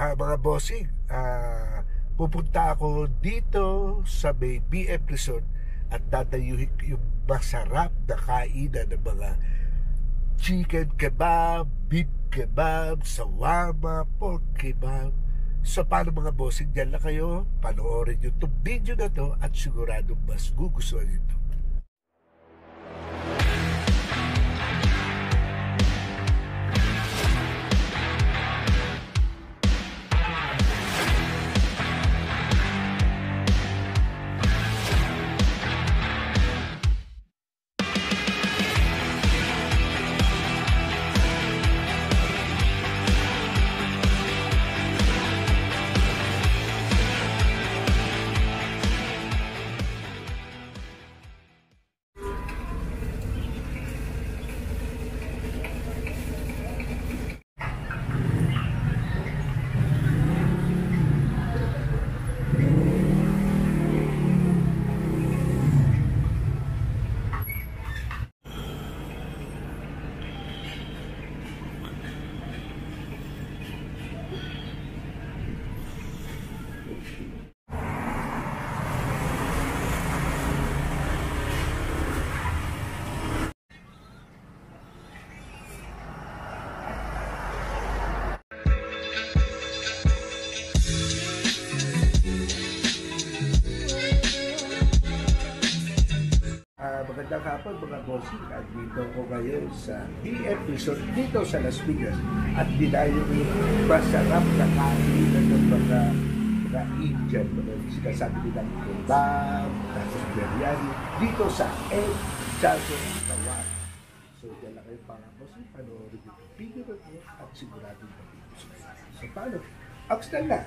uh, mga bossing, uh, pupunta ako dito sa may BM Resort at dadayuhin yung masarap na kainan ng mga chicken kebab, beef kebab, sawama, pork kebab. So paano mga bossing, dyan lang kayo, panoorin nyo itong video na to at sigurado mas gugustuhan nyo ito. Hapon mga bossing at dito ko ngayon sa BF Resort dito sa Las Vegas at dinayo ko yung masarap na kainan ng mga mga Indian mga sinasabi nila kebab tapos biryani dito sa El Chazo Tawag so yan lang kayo para bossing panoorin yung video na at siguradong pag-ibig so paano? Akstal na!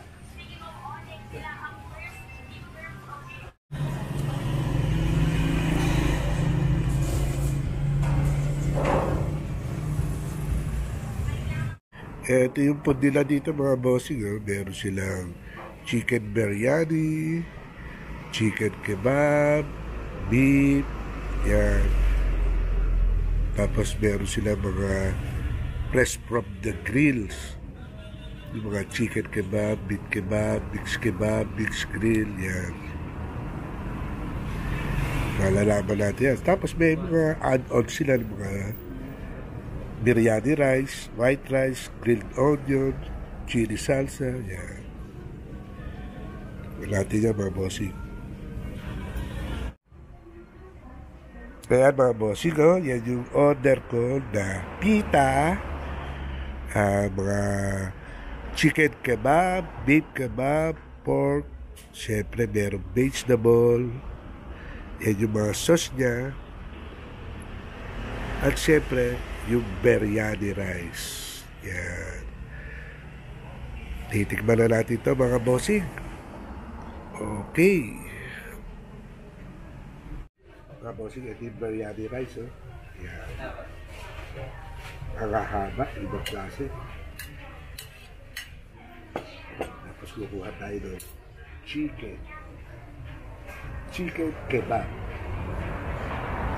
Ito yung food nila dito mga bossing. Oh. Meron silang chicken biryani, chicken kebab, beef, yan. Tapos meron silang mga fresh from the grills. Yung mga chicken kebab, beef kebab, mix kebab, mix grill, yan. Malalaman natin yan. Tapos may mga add-on sila ng mga biryani rice, white rice, grilled onion, chili salsa, yan. Natin yan mga bossing. Kaya mga bossing, oh, yan yung order ko na pita, uh, mga chicken kebab, beef kebab, pork, syempre merong vegetable, yan yung mga sauce niya, at syempre, yung biryani rice. Yan. Titikman na natin ito mga bossing. Okay. Mga bossing, ito yung biryani rice. Oh. Yan. Ang haba, ibang klase. Tapos kukuha tayo ng chicken. Chicken kebab.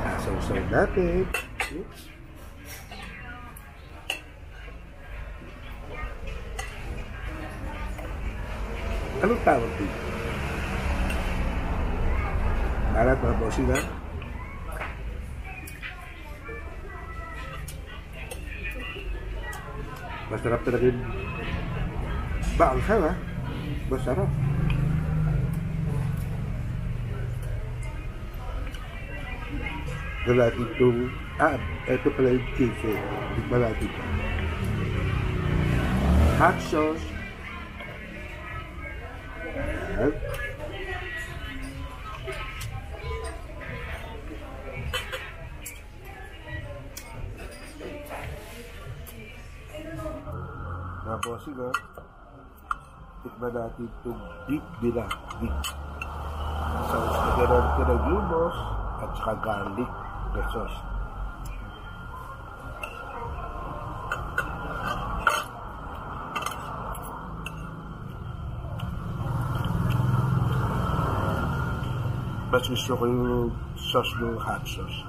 Sasaw-saw natin. Oops. Anong tawag dito? Alat mga bossing ha? Masarap talaga yung bangsa ha? Masarap. Natin itong, ah, ito pala yung cheese eh. Natin. Hot sauce, bossing ha, tikman natin itong nila, beef. So, nagkaroon ko ng lumos at saka garlic na sauce. mas gusto ko yung sauce ng hot sauce.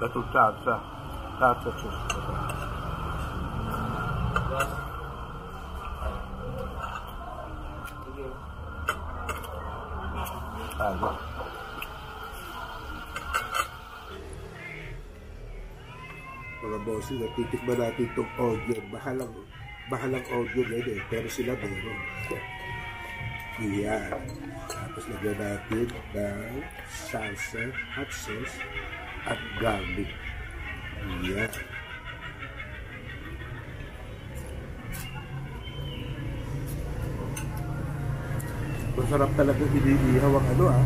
Itong salsa. Salsa sauce. Tago. Mga bossing, natitikman natin itong audio. Bahalang, bahalang audio na eh. Pero sila meron. Iyan. Tapos lagyan natin ng salsa, hot sauce, at garlic. Iyan. Masarap talaga iniihaw ang ano ah.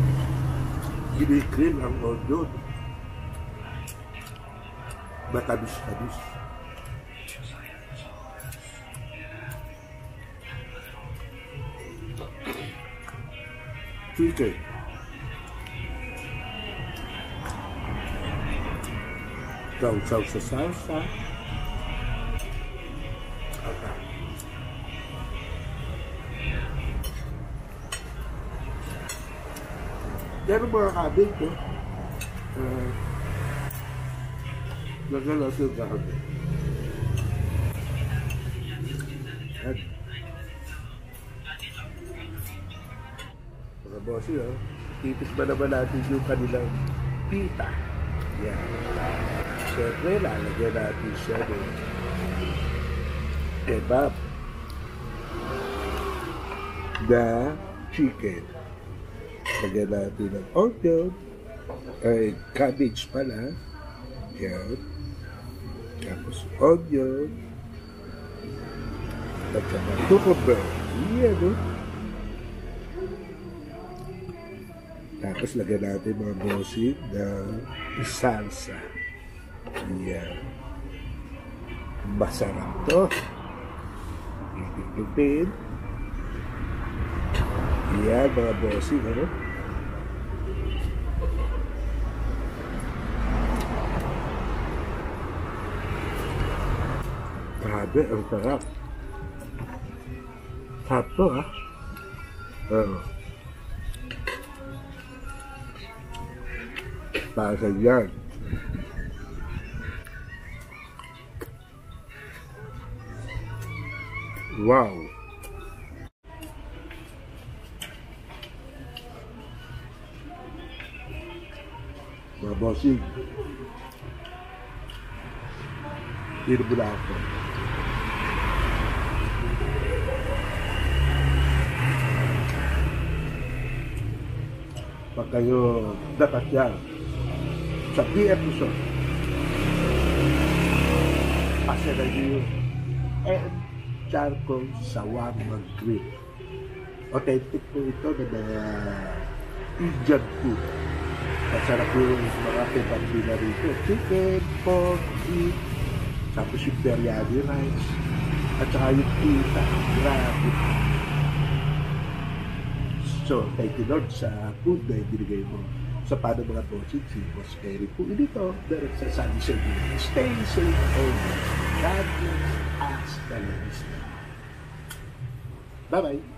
Ginikrim ang audio. Matamis-tamis. Chicken. Sausaw sa salsa. Okay. Meron mga kabig ko. Uh, natin yung kabig. Yan. Mga bossy, oh. Titis ba naman natin yung kanilang pita? Yan. Siyempre, lalagyan natin siya ng kebab na chicken. Lagyan natin ng onion, ay cabbage pala. Yan. Tapos onion, at saka cucumber. Yan, no? Tapos lagyan natin mga bossing ng salsa. Yan. Masarap to. Itigpin. Yan mga bossing, ano? Grabe, ang sarap. Sarap to, ha? Oo. Para sa yan. Wow! Mga bossing. Dito mo na ako. Pag kayo dapat yan sa PF Resort, pasya na niyo and charcoal shawarma grill. Authentic po ito na mga Indian food. Masarap yung mga pepandina rito. Chicken, pork, beef, tapos yung biryani rice, at saka yung pita. Grabe. So, thank you Lord sa food na ibinigay mo. Sa paano mga bossing, si Boss Kerry po dito, nagsasabi sa inyo, stay safe always. God bless us. Bye-bye.